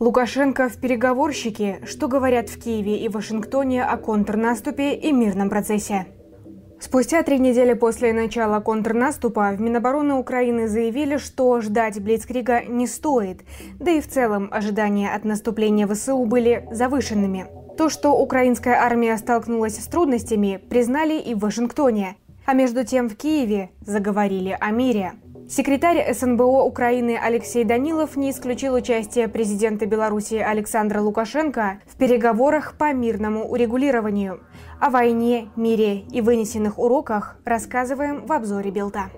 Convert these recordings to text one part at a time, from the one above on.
Лукашенко в переговорщике, что говорят в Киеве и Вашингтоне о контрнаступе и мирном процессе. Спустя три недели после начала контрнаступа в Минобороны Украины заявили, что ждать Блицкрига не стоит, да и в целом ожидания от наступления ВСУ были завышенными. То, что украинская армия столкнулась с трудностями, признали и в Вашингтоне. А между тем в Киеве заговорили о мире. Секретарь СНБО Украины Алексей Данилов не исключил участие президента Беларуси Александра Лукашенко в переговорах по мирному урегулированию. О войне, мире и вынесенных уроках рассказываем в обзоре Белта.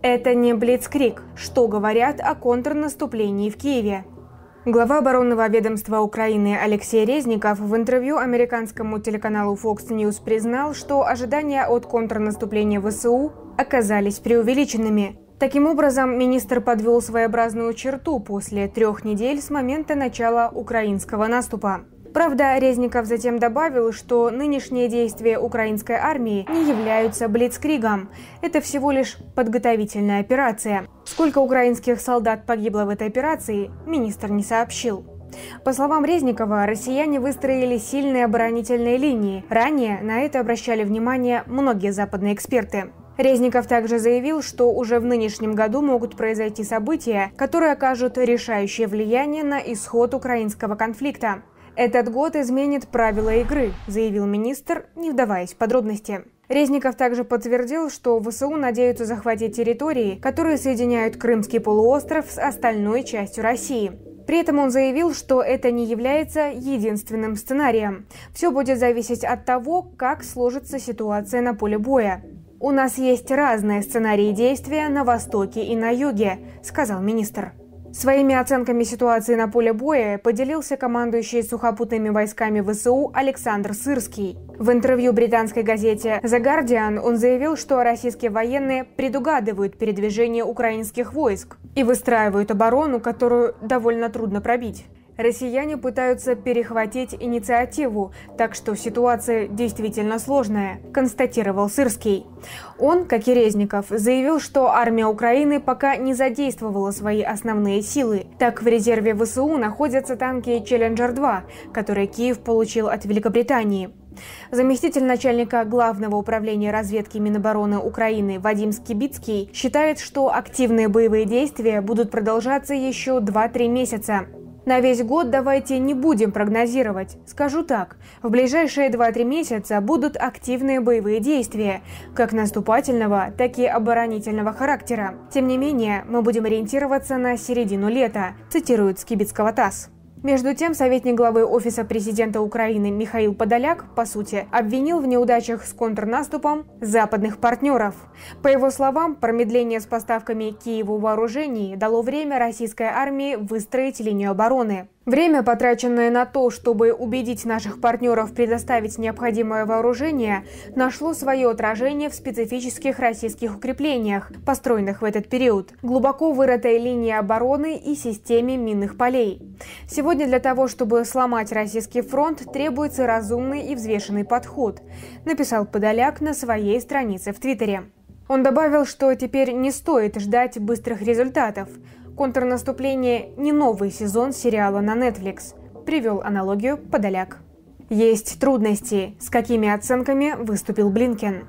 Это не Блицкрик, что говорят о контрнаступлении в Киеве. Глава оборонного ведомства Украины Алексей Резников в интервью американскому телеканалу Fox News признал, что ожидания от контрнаступления ВСУ оказались преувеличенными. Таким образом, министр подвел своеобразную черту после трех недель с момента начала украинского наступа. Правда, Резников затем добавил, что нынешние действия украинской армии не являются блицкригом. Это всего лишь подготовительная операция. Сколько украинских солдат погибло в этой операции, министр не сообщил. По словам Резникова, россияне выстроили сильные оборонительные линии. Ранее на это обращали внимание многие западные эксперты. Резников также заявил, что уже в нынешнем году могут произойти события, которые окажут решающее влияние на исход украинского конфликта. «Этот год изменит правила игры», – заявил министр, не вдаваясь в подробности. Резников также подтвердил, что ВСУ надеются захватить территории, которые соединяют Крымский полуостров с остальной частью России. При этом он заявил, что это не является единственным сценарием. Все будет зависеть от того, как сложится ситуация на поле боя. «У нас есть разные сценарии действия на Востоке и на Юге», – сказал министр. Своими оценками ситуации на поле боя поделился командующий сухопутными войсками ВСУ Александр Сырский. В интервью британской газете The Guardian он заявил, что российские военные предугадывают передвижение украинских войск и выстраивают оборону, которую довольно трудно пробить. Россияне пытаются перехватить инициативу, так что ситуация действительно сложная, констатировал Сырский. Он, как и Резников, заявил, что армия Украины пока не задействовала свои основные силы. Так, в резерве ВСУ находятся танки «Челленджер-2», которые Киев получил от Великобритании. Заместитель начальника Главного управления разведки Минобороны Украины Вадим Скибицкий считает, что активные боевые действия будут продолжаться еще 2-3 месяца. На весь год давайте не будем прогнозировать. Скажу так, в ближайшие 2-3 месяца будут активные боевые действия, как наступательного, так и оборонительного характера. Тем не менее, мы будем ориентироваться на середину лета, цитирует Скибицкого ТАСС. Между тем, советник главы Офиса президента Украины Михаил Подоляк, по сути, обвинил в неудачах с контрнаступом западных партнеров. По его словам, промедление с поставками Киеву вооружений дало время российской армии выстроить линию обороны. Время, потраченное на то, чтобы убедить наших партнеров предоставить необходимое вооружение, нашло свое отражение в специфических российских укреплениях, построенных в этот период, глубоко вырытой линии обороны и системе минных полей. Сегодня для того, чтобы сломать российский фронт, требуется разумный и взвешенный подход, написал Подоляк на своей странице в Твиттере. Он добавил, что теперь не стоит ждать быстрых результатов. Контрнаступление – не новый сезон сериала на Netflix. Привел аналогию Подоляк. Есть трудности, с какими оценками выступил Блинкен.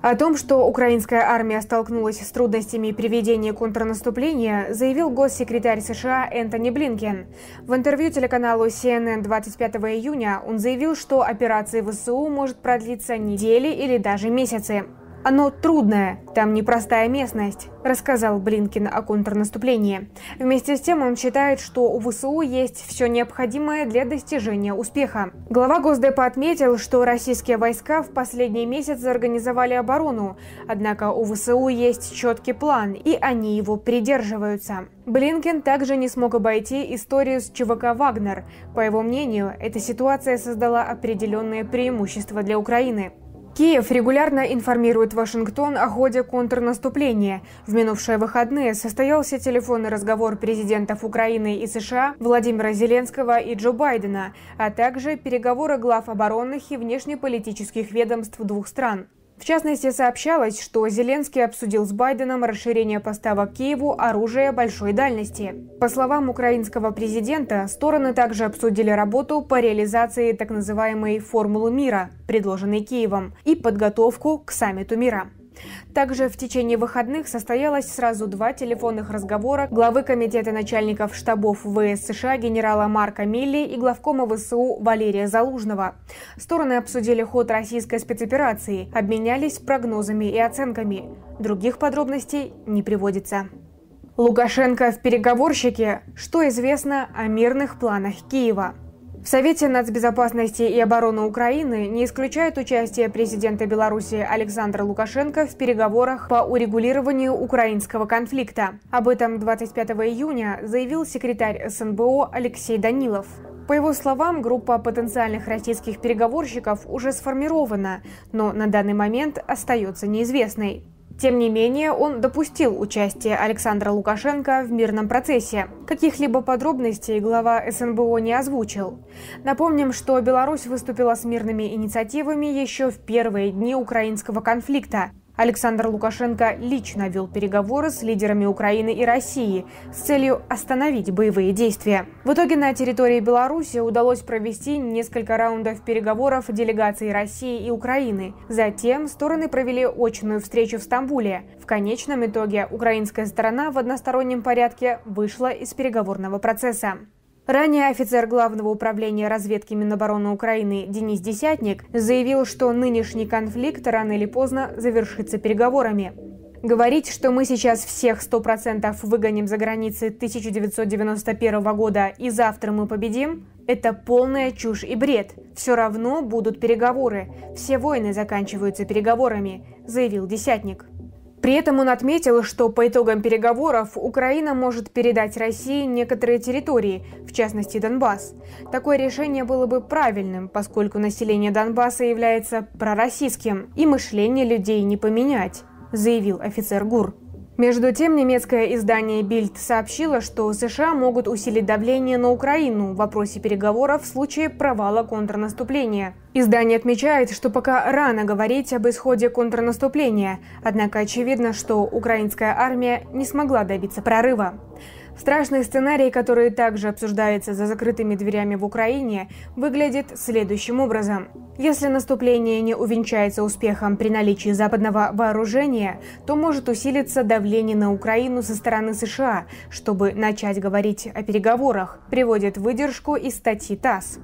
О том, что украинская армия столкнулась с трудностями при ведении контрнаступления, заявил госсекретарь США Энтони Блинкен. В интервью телеканалу CNN 25 июня он заявил, что операция ВСУ может продлиться недели или даже месяцы. Оно трудное, там непростая местность, рассказал Блинкин о контрнаступлении. Вместе с тем он считает, что у ВСУ есть все необходимое для достижения успеха. Глава Госдепа отметил, что российские войска в последние месяцы организовали оборону, однако у ВСУ есть четкий план, и они его придерживаются. Блинкен также не смог обойти историю с ЧВК «Вагнер». По его мнению, эта ситуация создала определенные преимущества для Украины. Киев регулярно информирует Вашингтон о ходе контрнаступления. В минувшие выходные состоялся телефонный разговор президентов Украины и США Владимира Зеленского и Джо Байдена, а также переговоры глав оборонных и внешнеполитических ведомств двух стран. В частности, сообщалось, что Зеленский обсудил с Байденом расширение поставок Киеву оружия большой дальности. По словам украинского президента, стороны также обсудили работу по реализации так называемой «формулы мира», предложенной Киевом, и подготовку к саммиту мира. Также в течение выходных состоялось сразу два телефонных разговора главы Комитета начальников штабов ВС США генерала Марка Милли и главкома ВСУ Валерия Залужного. Стороны обсудили ход российской спецоперации, обменялись прогнозами и оценками. Других подробностей не приводится. Лукашенко в переговорщике. Что известно о мирных планах Киева? В Совете нацбезопасности и обороны Украины не исключает участие президента Беларуси Александра Лукашенко в переговорах по урегулированию украинского конфликта. Об этом 25 июня заявил секретарь СНБО Алексей Данилов. По его словам, группа потенциальных российских переговорщиков уже сформирована, но на данный момент остается неизвестной. Тем не менее, он допустил участие Александра Лукашенко в мирном процессе. Каких-либо подробностей глава СНБО не озвучил. Напомним, что Беларусь выступила с мирными инициативами еще в первые дни украинского конфликта. Александр Лукашенко лично вел переговоры с лидерами Украины и России с целью остановить боевые действия. В итоге на территории Беларуси удалось провести несколько раундов переговоров делегаций России и Украины. Затем стороны провели очную встречу в Стамбуле. В конечном итоге украинская сторона в одностороннем порядке вышла из переговорного процесса. Ранее офицер Главного управления разведки Минобороны Украины Денис Десятник заявил, что нынешний конфликт рано или поздно завершится переговорами. Говорить, что мы сейчас всех 100% выгоним за границы 1991 года и завтра мы победим, это полная чушь и бред. Все равно будут переговоры. Все войны заканчиваются переговорами, заявил Десятник. При этом он отметил, что по итогам переговоров Украина может передать России некоторые территории, в частности Донбасс. Такое решение было бы правильным, поскольку население Донбасса является пророссийским, и мышление людей не поменять, заявил офицер ГУР. Между тем, немецкое издание Bild сообщило, что США могут усилить давление на Украину в вопросе переговоров в случае провала контрнаступления. Издание отмечает, что пока рано говорить об исходе контрнаступления, однако очевидно, что украинская армия не смогла добиться прорыва. Страшный сценарий, который также обсуждается за закрытыми дверями в Украине, выглядит следующим образом. Если наступление не увенчается успехом при наличии западного вооружения, то может усилиться давление на Украину со стороны США, чтобы начать говорить о переговорах, приводит выдержку из статьи ТАСС.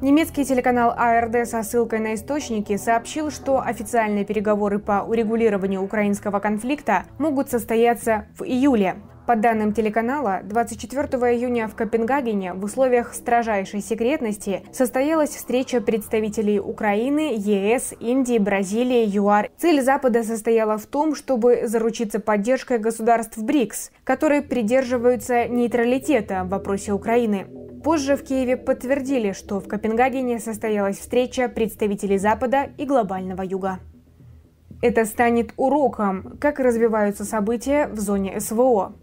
Немецкий телеканал АРД со ссылкой на источники сообщил, что официальные переговоры по урегулированию украинского конфликта могут состояться в июле. По данным телеканала, 24 июня в Копенгагене в условиях строжайшей секретности состоялась встреча представителей Украины, ЕС, Индии, Бразилии, ЮАР. Цель Запада состояла в том, чтобы заручиться поддержкой государств БРИКС, которые придерживаются нейтралитета в вопросе Украины. Позже в Киеве подтвердили, что в Копенгагене состоялась встреча представителей Запада и глобального юга. Это станет уроком, как развиваются события в зоне СВО.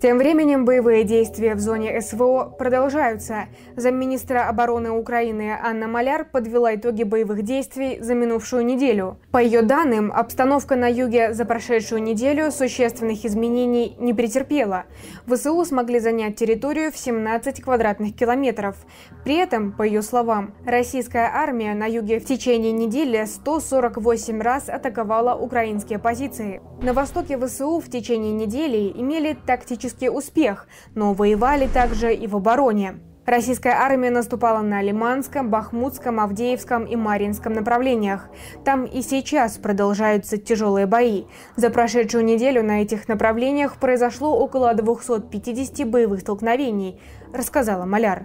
Тем временем боевые действия в зоне СВО продолжаются. Замминистра обороны Украины Анна Маляр подвела итоги боевых действий за минувшую неделю. По ее данным, обстановка на юге за прошедшую неделю существенных изменений не претерпела. ВСУ смогли занять территорию в 17 квадратных километров. При этом, по ее словам, российская армия на юге в течение недели 148 раз атаковала украинские позиции. На востоке ВСУ в течение недели имели тактические тактический успех, но воевали также и в обороне. Российская армия наступала на Лиманском, Бахмутском, Авдеевском и Маринском направлениях. Там и сейчас продолжаются тяжелые бои. За прошедшую неделю на этих направлениях произошло около 250 боевых столкновений, рассказала Маляр.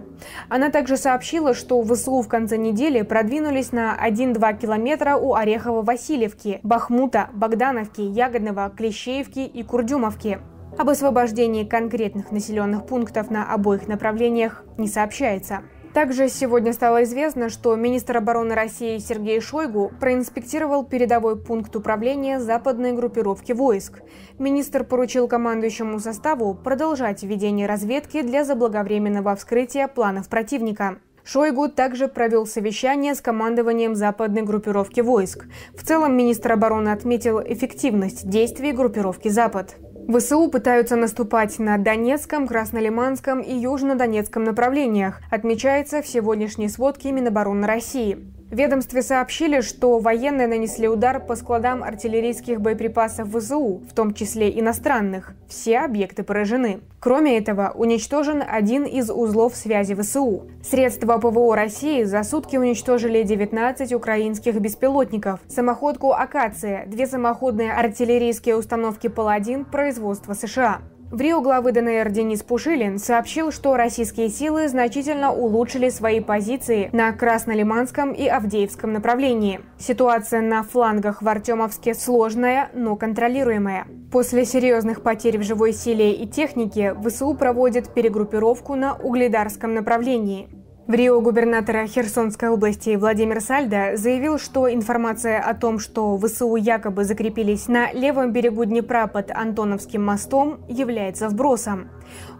Она также сообщила, что ВСУ в конце недели продвинулись на 1-2 километра у Орехово-Васильевки, Бахмута, Богдановки, Ягодного, Клещеевки и Курдюмовки. Об освобождении конкретных населенных пунктов на обоих направлениях не сообщается. Также сегодня стало известно, что министр обороны России Сергей Шойгу проинспектировал передовой пункт управления западной группировки войск. Министр поручил командующему составу продолжать ведение разведки для заблаговременного вскрытия планов противника. Шойгу также провел совещание с командованием западной группировки войск. В целом министр обороны отметил эффективность действий группировки «Запад». ВСУ пытаются наступать на Донецком, Краснолиманском и Южнодонецком направлениях, отмечается в сегодняшней сводке Минобороны России. В ведомстве сообщили, что военные нанесли удар по складам артиллерийских боеприпасов ВСУ, в том числе иностранных. Все объекты поражены. Кроме этого, уничтожен один из узлов связи ВСУ. Средства ПВО России за сутки уничтожили 19 украинских беспилотников, самоходку «Акация», две самоходные артиллерийские установки «Паладин» производства США. В Рио главы ДНР Денис Пушилин сообщил, что российские силы значительно улучшили свои позиции на Краснолиманском и Авдеевском направлении. Ситуация на флангах в Артемовске сложная, но контролируемая. После серьезных потерь в живой силе и технике ВСУ проводит перегруппировку на Угледарском направлении. В Рио губернатора Херсонской области Владимир Сальдо заявил, что информация о том, что ВСУ якобы закрепились на левом берегу Днепра под Антоновским мостом, является вбросом.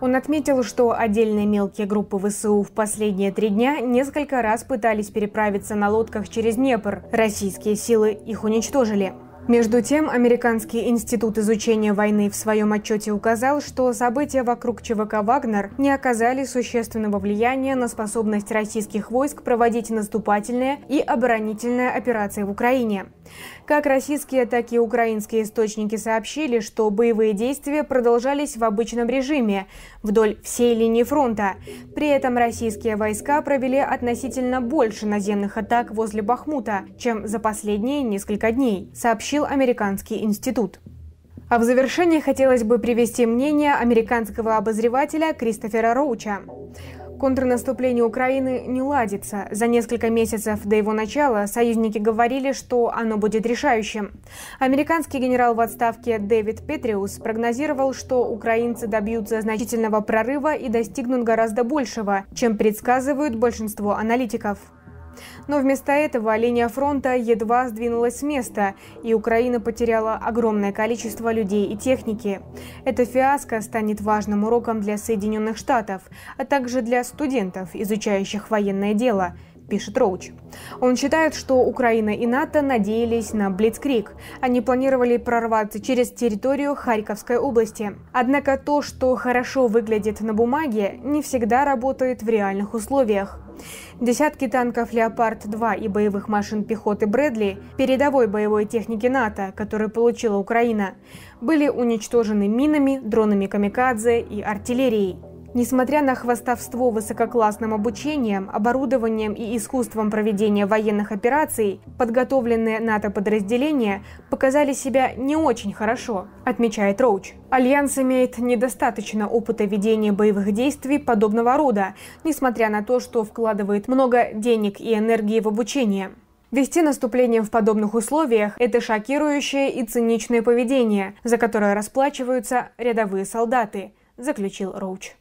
Он отметил, что отдельные мелкие группы ВСУ в последние три дня несколько раз пытались переправиться на лодках через Днепр. Российские силы их уничтожили. Между тем, Американский институт изучения войны в своем отчете указал, что события вокруг ЧВК «Вагнер» не оказали существенного влияния на способность российских войск проводить наступательные и оборонительные операции в Украине. Как российские, так и украинские источники сообщили, что боевые действия продолжались в обычном режиме вдоль всей линии фронта. При этом российские войска провели относительно больше наземных атак возле Бахмута, чем за последние несколько дней, сообщил Американский институт. А в завершение хотелось бы привести мнение американского обозревателя Кристофера Роуча. Контрнаступление Украины не ладится. За несколько месяцев до его начала союзники говорили, что оно будет решающим. Американский генерал в отставке Дэвид Петриус прогнозировал, что украинцы добьются значительного прорыва и достигнут гораздо большего, чем предсказывают большинство аналитиков. Но вместо этого линия фронта едва сдвинулась с места, и Украина потеряла огромное количество людей и техники. Эта фиаско станет важным уроком для Соединенных Штатов, а также для студентов, изучающих военное дело – пишет Роуч. Он считает, что Украина и НАТО надеялись на Блицкрик. Они планировали прорваться через территорию Харьковской области. Однако то, что хорошо выглядит на бумаге, не всегда работает в реальных условиях. Десятки танков «Леопард-2» и боевых машин пехоты «Брэдли» передовой боевой техники НАТО, которую получила Украина, были уничтожены минами, дронами «Камикадзе» и артиллерией. Несмотря на хвастовство высококлассным обучением, оборудованием и искусством проведения военных операций, подготовленные НАТО-подразделения показали себя не очень хорошо, отмечает Роуч. Альянс имеет недостаточно опыта ведения боевых действий подобного рода, несмотря на то, что вкладывает много денег и энергии в обучение. Вести наступление в подобных условиях – это шокирующее и циничное поведение, за которое расплачиваются рядовые солдаты, заключил Роуч.